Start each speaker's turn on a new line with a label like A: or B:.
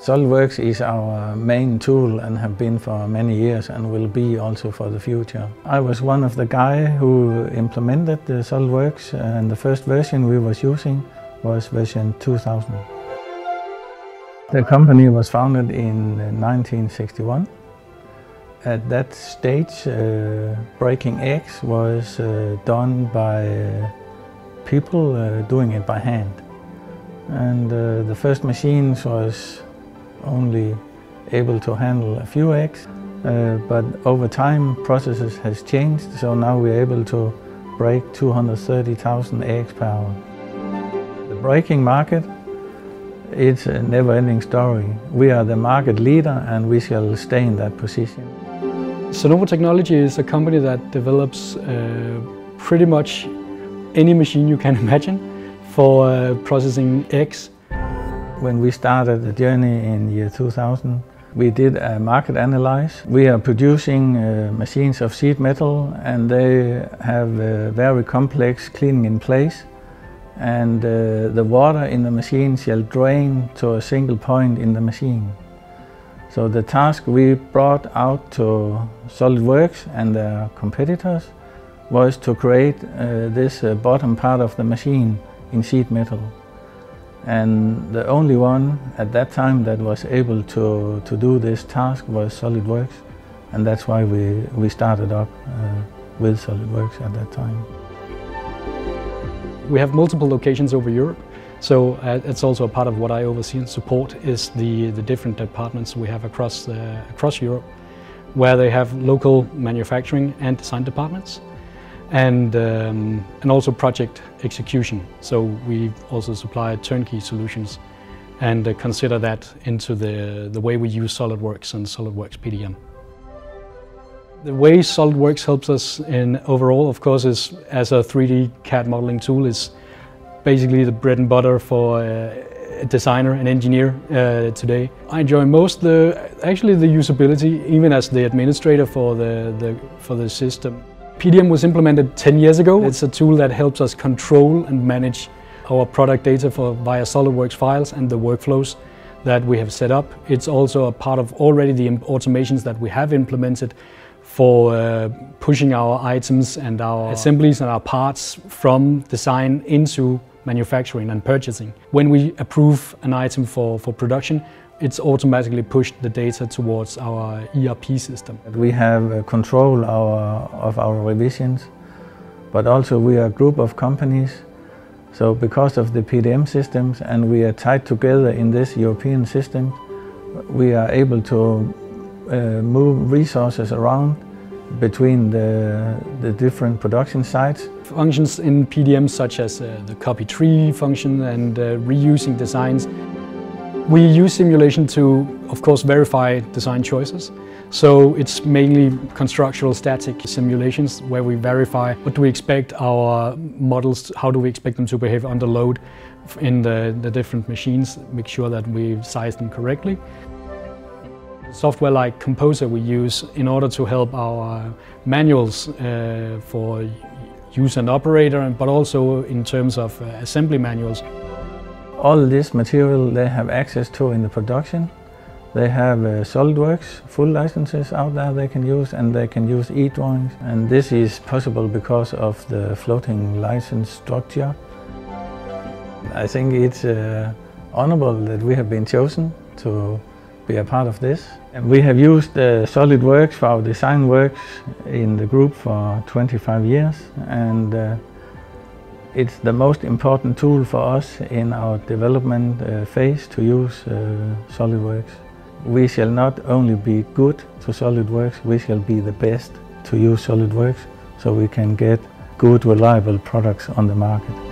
A: SolidWorks is our main tool and have been for many years and will be also for the future. I was one of the guys who implemented the SolidWorks and the first version we was using was version 2000. The company was founded in 1961. At that stage, uh, breaking eggs was uh, done by uh, people uh, doing it by hand. And uh, the first machines was only able to handle a few eggs, uh, but over time processes has changed, so now we're able to break 230,000 eggs per hour. The breaking market, it's a never-ending story. We are the market leader and we shall stay in that position.
B: SANOVO Technology is a company that develops uh, pretty much any machine you can imagine for uh, processing eggs
A: when we started the journey in year 2000, we did a market analysis. We are producing uh, machines of sheet metal and they have a very complex cleaning in place and uh, the water in the machine shall drain to a single point in the machine. So the task we brought out to SolidWorks and their competitors was to create uh, this uh, bottom part of the machine in sheet metal. And the only one at that time that was able to, to do this task was SolidWorks. And that's why we, we started up uh, with SolidWorks at that time.
B: We have multiple locations over Europe. So uh, it's also a part of what I oversee and support is the, the different departments we have across, uh, across Europe, where they have local manufacturing and design departments and, um, and also project execution. So we also supply turnkey solutions and uh, consider that into the, the way we use SolidWorks and SolidWorks PDM. The way SolidWorks helps us in overall, of course, is as a 3D CAD modeling tool is basically the bread and butter for uh, a designer and engineer uh, today. I enjoy most the actually the usability, even as the administrator for the, the for the system. PDM was implemented 10 years ago. It's a tool that helps us control and manage our product data for via SolidWorks files and the workflows that we have set up. It's also a part of already the automations that we have implemented for uh, pushing our items and our assemblies and our parts from design into manufacturing and purchasing. When we approve an item for, for production, it's automatically pushed the data towards our ERP system.
A: We have uh, control our, of our revisions, but also we are a group of companies. So because of the PDM systems and we are tied together in this European system, we are able to uh, move resources around between the, the different production sites.
B: Functions in PDM such as uh, the copy tree function and uh, reusing designs we use simulation to, of course, verify design choices. So it's mainly constructural static simulations where we verify what do we expect our models, how do we expect them to behave under load in the, the different machines, make sure that we size them correctly. Software like Composer we use in order to help our manuals uh, for use and operator, but also in terms of assembly manuals.
A: All this material they have access to in the production. They have uh, SolidWorks full licenses out there they can use and they can use eDrawings and this is possible because of the floating license structure. I think it's uh, honorable that we have been chosen to be a part of this. And we have used uh, SolidWorks for our design works in the group for 25 years and uh, it's the most important tool for us in our development uh, phase to use uh, SolidWorks. We shall not only be good to SolidWorks, we shall be the best to use SolidWorks so we can get good, reliable products on the market.